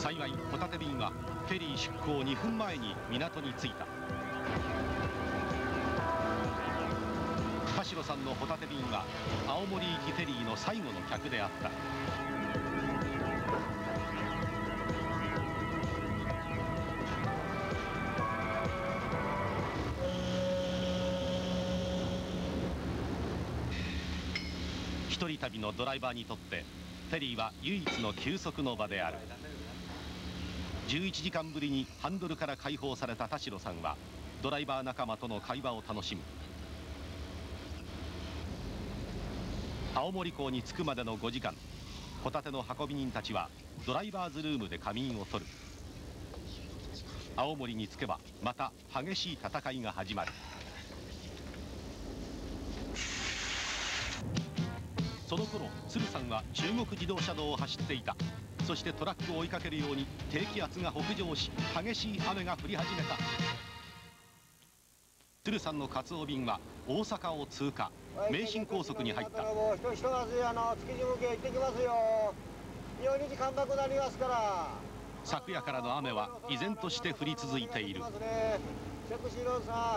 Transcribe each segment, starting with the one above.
幸いホタテ便はフェリー出港2分前に港に着いた。田代さんのホタテ便は青森行きフェリーの最後の客であった。一人旅のドライバーにとってフェリーは唯一の休息の場である。11時間ぶりにハンドルから解放された田代さんはドライバー仲間との会話を楽しむ青森港に着くまでの5時間ホタテの運び人たちはドライバーズルームで仮眠を取る。青森に着けばまた激しい戦いが始まる。その頃鶴さんは中国自動車道を走っていた。そしてトラックを追いかけるように低気圧が北上し激しい雨が降り始めた。鶴さんのカツオ便は大阪を通過。名神高速に入った。ひとひとまずあの築地向け行ってきますよ。日にち間隔なりますから。昨夜からの雨は依然として降り続いている。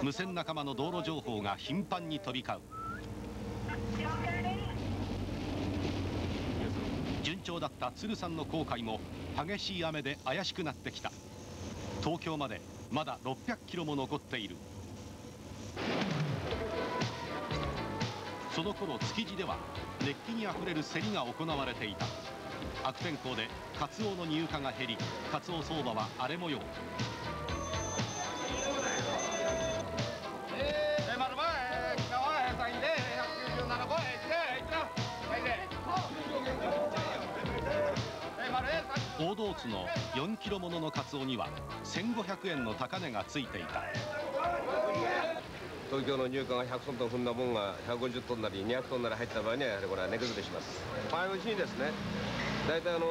無線仲間の道路情報が頻繁に飛び交う調だった鶴さんの航海も激しい雨で怪しくなってきた。東京までまだ600キロも残っている。その頃築地では熱気にあふれる競りが行われていた。悪天候でカツオの入荷が減りカツオ相場は荒れ模様。大道津の4キロもののカツオには1500円の高値がついていた。東京の入荷が100トンと踏んだもんが150トンなり200トンなり入った場合にはやはりこれは値崩れします。前のうちにですね。大体あの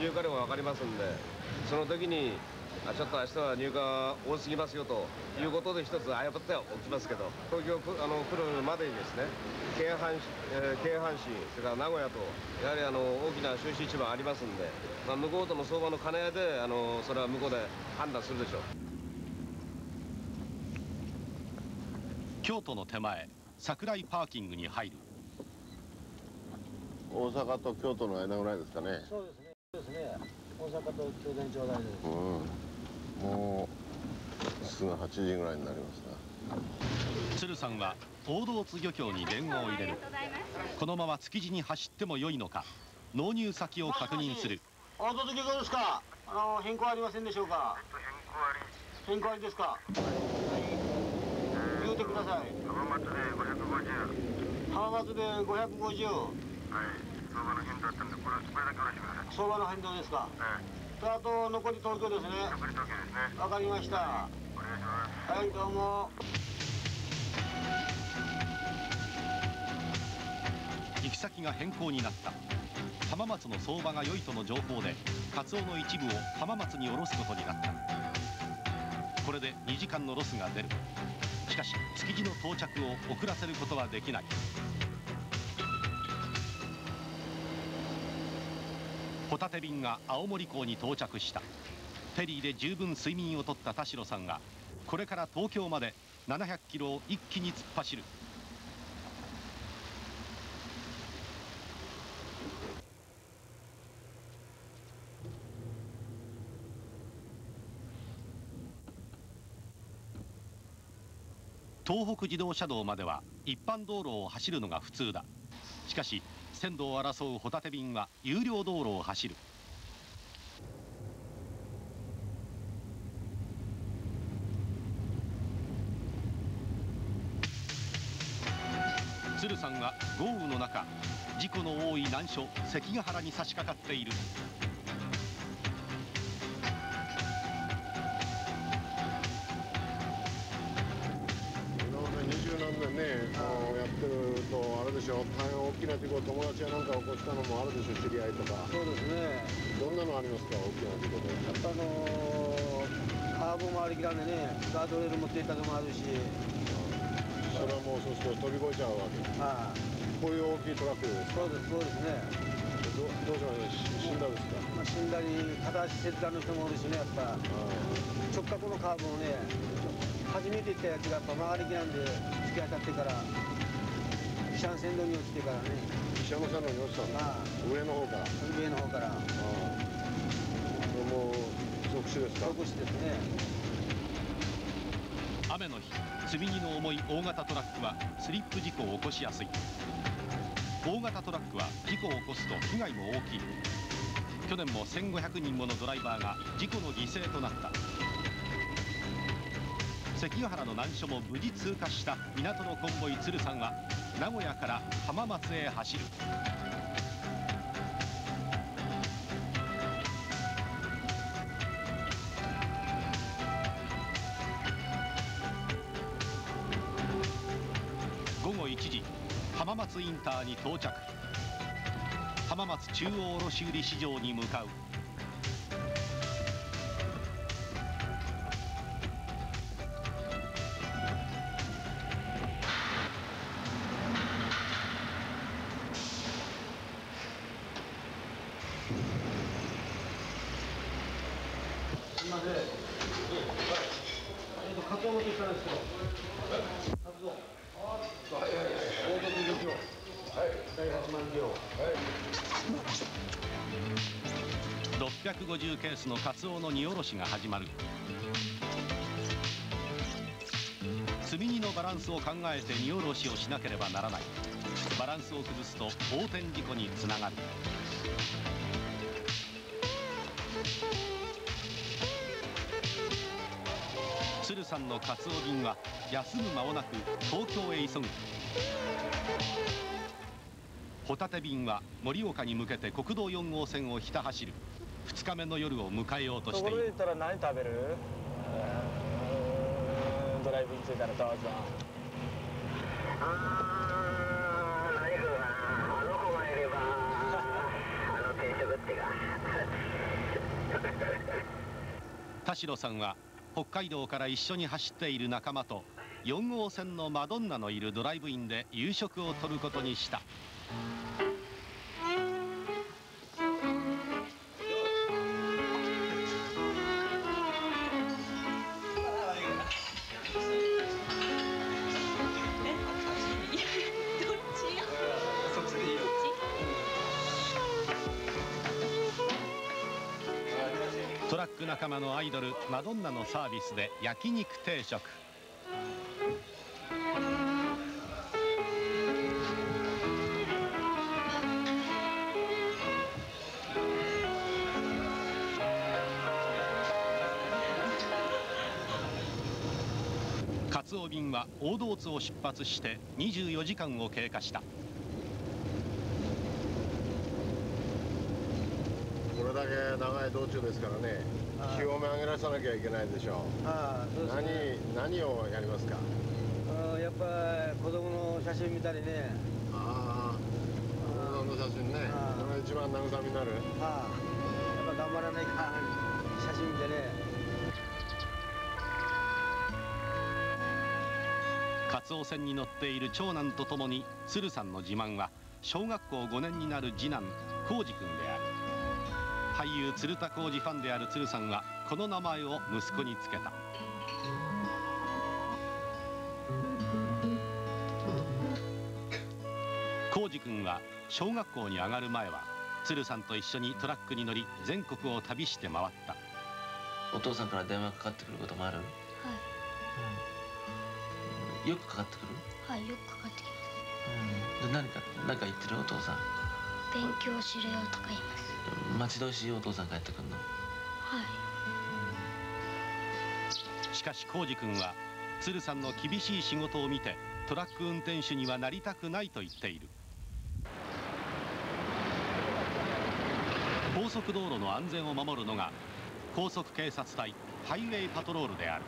入荷量が分かりますんでその時にあちょっと明日は入荷多すぎますよということで一つ謝ってはおきますけど。東京あの来るまでにですね京阪,、えー、京阪神それから名古屋とやはりあの大きな収支市場ありますんで、まあ、向こうとの相場の兼ね合いであのそれは向こうで判断するでしょう。京都の手前桜井パーキングに入る。大阪と京都の間ぐらいですかね。そうですね。そうですね。大阪と京田町内です、うん、もうすぐ8時ぐらいになりますな。鶴さんは大道津漁協に電話を入れる。このまま築地に走ってもよいのか納入先を確認する。大道津漁協ですか？あの変更ありませんでしょうか？変更ありです。か？言うてください。浜松で550浜松で550はい。相場の変動だったんでこれこれだけおろしてください。相場の変動ですか？ええあと残り東京ですね残り東京ですね。わかりました。お願いしますはいどうも。行き先が変更になった。浜松の相場が良いとの情報でカツオの一部を浜松に卸すことになった。これで2時間のロスが出る。しかし築地の到着を遅らせることはできない。ホタテ便が青森港に到着した。フェリーで十分睡眠をとった田代さんがこれから東京まで700キロを一気に突っ走る。東北自動車道までは一般道路を走るのが普通だ。しかし線路を争うホタテ便は有料道路を走る。鶴さんは豪雨の中事故の多い難所関ヶ原に差し掛かっている。ねこうやってるとあれでしょ大変大きな事故友達やなんか起こしたのもあるでしょ知り合いとか。そうですね。どんなのありますか大きな事故でやっぱあのー、カーブ回りきらんでねガードレール持っていったのもあるし。それはもうそうすると飛び越えちゃうわけ。ああこういう大きいトラックですそうですそうですね。どどうしまし死んだんですか、まあ、死んだり片足切断の人もおるしねやっぱ。直角のカーブをね初めて行ったやつがやっぱ曲がりきなんで突き当たってから飛車の線路に落ちてからね飛車の線路に落ちたんだ、上の方から上の方からもう即死ですか即死ですね雨の日積み荷の重い大型トラックはスリップ事故を起こしやすい大型トラックは事故を起こすと被害も大きい去年も1500人ものドライバーが事故の犠牲となった関ヶ原の難所も無事通過した港のコンボイ鶴さんは名古屋から浜松へ走る。午後1時浜松インターに到着。浜松中央卸売市場に向かう。はい第8万キロ650ケースのカツオの荷下ろしが始まる。積み荷のバランスを考えて荷下ろしをしなければならない。バランスを崩すと横転事故につながる。鶴さんのカツオ便は休む間もなく東京へ急ぐ。ホタテ便は盛岡に向けて国道4号線をひた走る。2日目の夜を迎えようとしている。ところで言ったら何食べる？うーんドライブに着いたらどうぞあー、何かな、あの子がいれば、あの定食ってか。田代さんは北海道から一緒に走っている仲間と4号線のマドンナのいるドライブインで夕食をとることにしたトラック仲間のアイドルマドンナのサービスで焼肉定食。大道津を出発して24時間を経過した。これだけ長い道中ですからねはい。気を上げらさなきゃいけないでしょああそううですね。何何をやりますか？あーやっぱり子供の写真見たりね。ああ子供の写真ね。あーそれが一番慰めになる。ああやっぱ頑張らないか写真見てねカツオ船に乗っている長男とともに鶴さんの自慢は小学校5年になる次男浩二君である。俳優鶴田浩二ファンである鶴さんはこの名前を息子につけた。浩二君は小学校に上がる前は鶴さんと一緒にトラックに乗り全国を旅して回った。お父さんから電話かかってくることもある、はうん、よくかかってくる、い、はい、よくかかってきうん、で何か何か言ってる？お父さん。ます。勉強しろよとか言います。待ち遠しいお父さん帰ってくるの？はい。しかし浩二君は鶴さんの厳しい仕事を見てトラック運転手にはなりたくないと言っている。高速道路の安全を守るのが高速警察隊ハイウェイパトロールである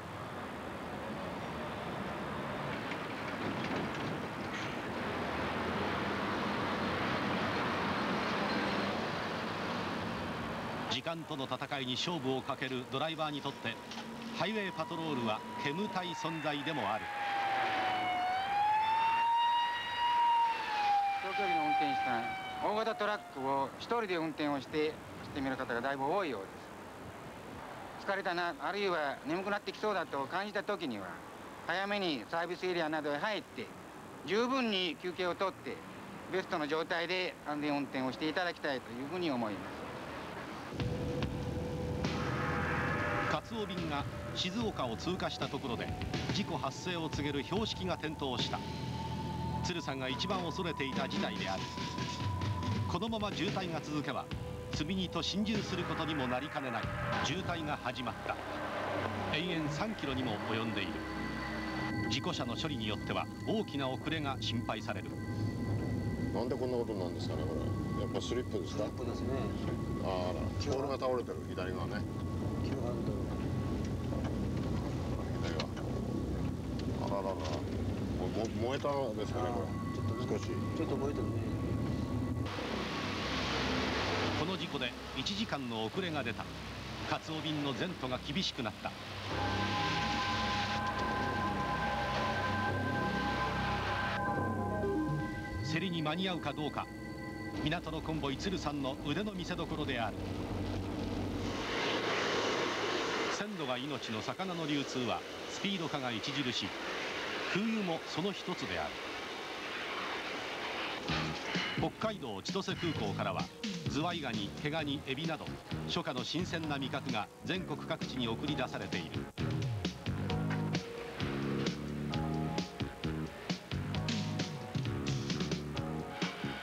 時間との戦いに勝負をかけるドライバーにとってハイウェイパトロールは煙たい存在でもある。長距離の運転手さん大型トラックを一人で運転をしてしてみる方がだいぶ多いようです。疲れたなあるいは眠くなってきそうだと感じた時には早めにサービスエリアなどへ入って十分に休憩をとってベストの状態で安全運転をしていただきたいというふうに思います。ツオ便が静岡を通過したところで事故発生を告げる標識が点灯した。鶴さんが一番恐れていた事態である。このまま渋滞が続けば積み荷と心中することにもなりかねない。渋滞が始まった。延々3キロにも及んでいる。事故車の処理によっては大きな遅れが心配される。なんでこんなことなんですかねこれ。やっぱスリップですか？スリップですね。あら。ポールが倒れてる。左側ね急ハンドル左側あらららもも燃えたんですかねこれ。ちょっと少しちょっと燃えてるね。この事故で1時間の遅れが出た。カツオ便の前途が厳しくなった。競りに間に合うかどうか。港のコンボイ鶴さんの腕の見せ所である。鮮度が命の魚の流通はスピード化が著しい。空輸もその一つである。北海道千歳空港からはズワイガニ、毛ガニ、エビなど初夏の新鮮な味覚が全国各地に送り出されている。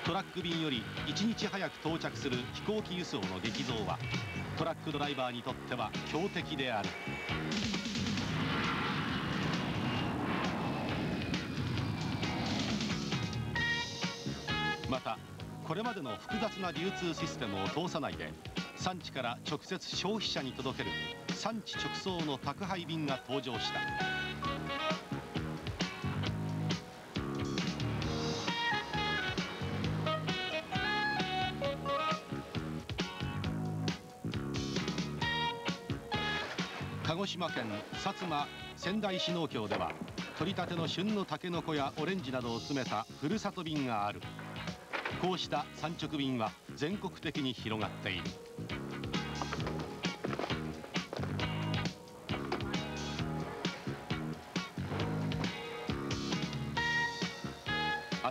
トラック便より1日早く到着する飛行機輸送の激増はトラックドライバーにとっては強敵である。これまでの複雑な流通システムを通さないで産地から直接消費者に届ける産地直送の宅配便が登場した。鹿児島県薩摩仙台市農協では取り立ての旬のタケノコやオレンジなどを詰めたふるさと便がある。こうした産直便は全国的に広がっている。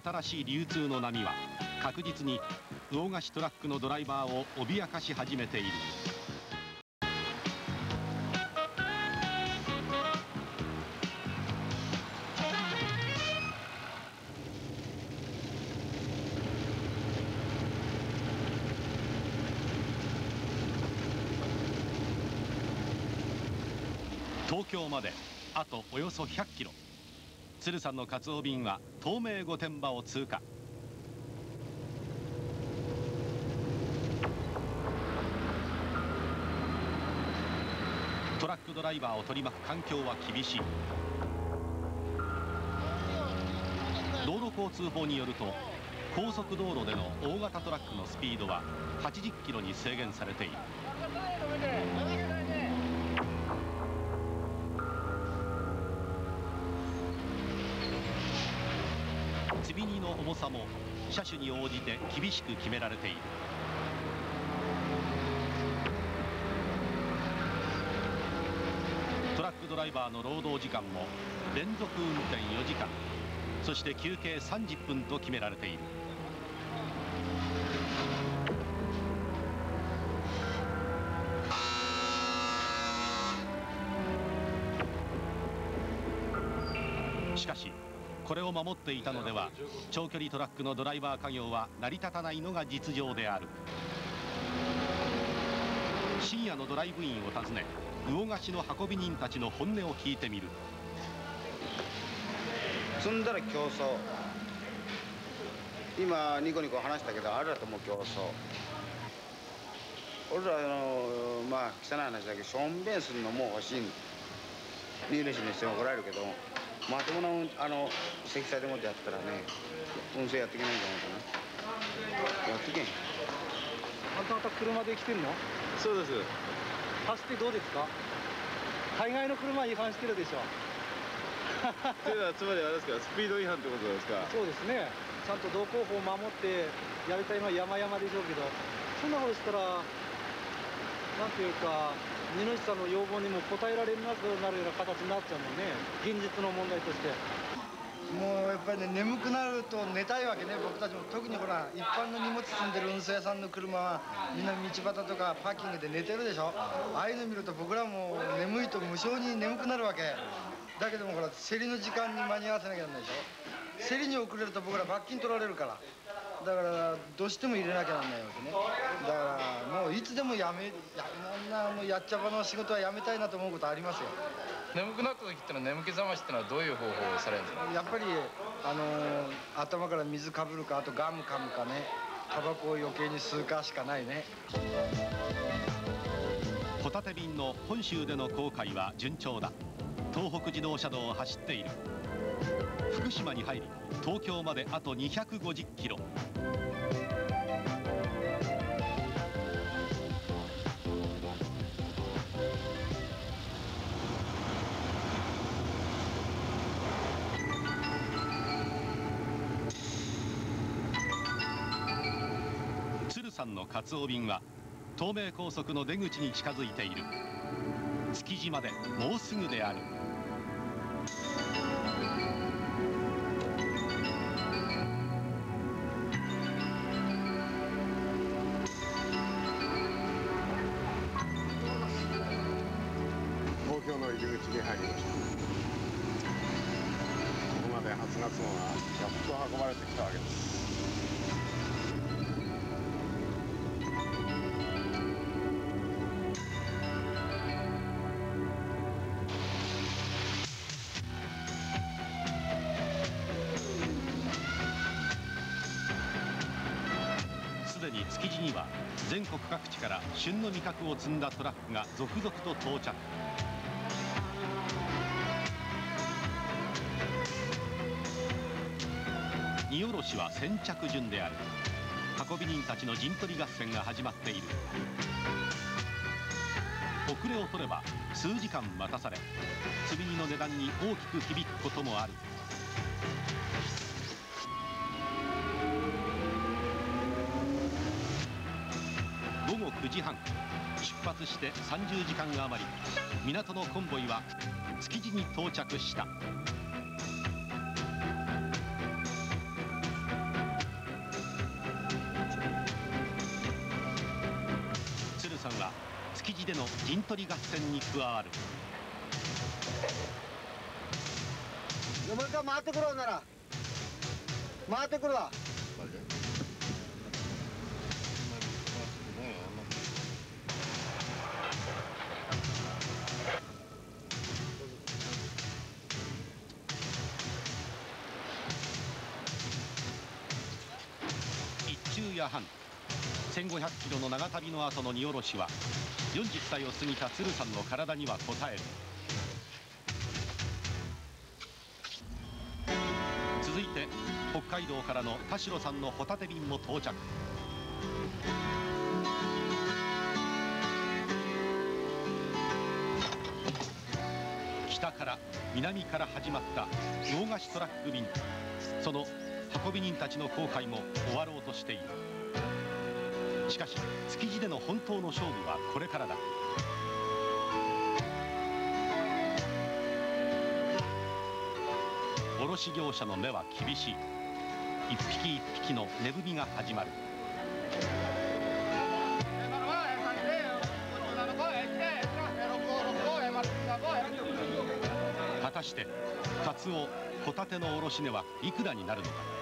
新しい流通の波は確実に魚菓子トラックのドライバーを脅かし始めている。東京まであとおよそ100キロ。鶴さんのカツオ便は東名御殿場を通過。トラックドライバーを取り巻く環境は厳しい。道路交通法によると高速道路での大型トラックのスピードは80キロに制限されている。荷の重さも車種に応じて厳しく決められている。トラックドライバーの労働時間も連続運転4時間そして休憩30分と決められている。を守っていたのでは長距離トラックのドライバー家業は成り立たないのが実情である。深夜のドライブインを訪ね魚菓子の運び人たちの本音を聞いてみる。積んだら競争。今ニコニコ話したけどあれだと思う競争。俺らのまあ汚い話だけどしょんべんするのも欲しい。荷主にしても怒られるけどまともなあの積載でもってやったらね運送やっていけないんじゃないかな。やってけん。あんたまた車で来てるの？そうです。走ってどうですか？大概の車違反してるでしょ。というのはつまりあれですかスピード違反ってことですか？そうですね。ちゃんと道交法を守ってやりたいのは山々でしょうけどそんなことしたらなんていうか荷主さんの要望にも応えられなくなるような形になっちゃうのね。現実の問題として。もうやっぱりね眠くなると寝たいわけね僕たちも。特にほら一般の荷物積んでる運送屋さんの車はみんな道端とかパーキングで寝てるでしょ。ああいうの見ると僕らも眠いと無性に眠くなるわけ。だけどもほら競りの時間に間に合わせなきゃならないでしょ。競りに遅れると僕ら罰金取られるから。だからどうしても入れなきゃなんないわけね。だからいつでもやめやめなもうやっちゃばの仕事はやめたいなと思うことありますよ。眠くなった時ってのは眠気覚ましってのはどういう方法をされるんですか？やっぱりあのー、頭から水かぶるかあとガム噛むかね。タバコを余計に吸うかしかないね。ホタテ便の本州での航海は順調だ。東北自動車道を走っている。福島に入り東京まであと250キロ産のカツオ便は東名高速の出口に近づいている。築地までもうすぐである。築地には全国各地から旬の味覚を積んだトラックが続々と到着。荷下ろしは先着順である。運び人たちの陣取り合戦が始まっている。遅れを取れば数時間待たされ積み荷の値段に大きく響くこともある。午後9時半。出発して30時間余り。港のコンボイは築地に到着した。鶴さんは築地での陣取り合戦に加わる。もう一回回ってくるわなら。回ってくるわ。夜半1500キロの長旅の後の荷下ろしは40歳を過ぎた鶴さんの体には応える。続いて北海道からの田代さんのホタテ便も到着。北から南から始まった洋菓子トラック便。その運び人たちの航海も終わろうとしている。しかし築地での本当の勝負はこれからだ。卸業者の目は厳しい。一匹一匹の値踏みが始まる。果たしてカツオホタテの卸値はいくらになるのか。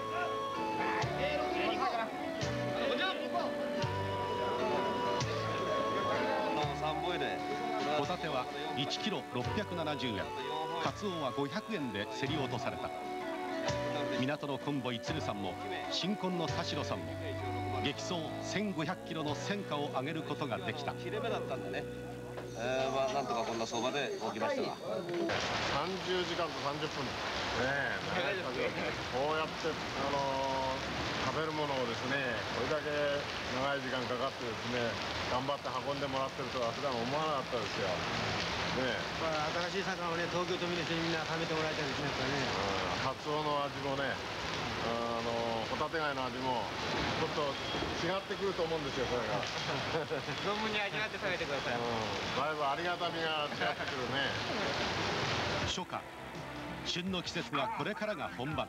は1キロ670円。カツオは500円で競り落とされた。港のコンボイ鶴さんも新婚の田代さんも激走1500キロの戦果を上げることができた。切れ目だったんでね、えー、まあなんとかこんな相場で起きましたが30時間と30分。ねえ。長いですね。こうやってあのー食べるものをですねこれだけ長い時間かかってですね頑張って運んでもらってるとは普段思わなかったですよ。まあ、新しい魚をね東京都民の人にみんな食べてもらいたいですねやっぱりねカツオの味もねあのホタテ貝の味もちょっと違ってくると思うんですよそれが。存分に味わって食べてください、うん、だいぶありがたみが違ってくるね。初夏。旬の季節はこれからが本番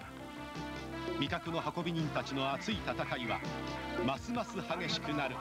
味覚の運び人たちの熱い戦いはますます激しくなる。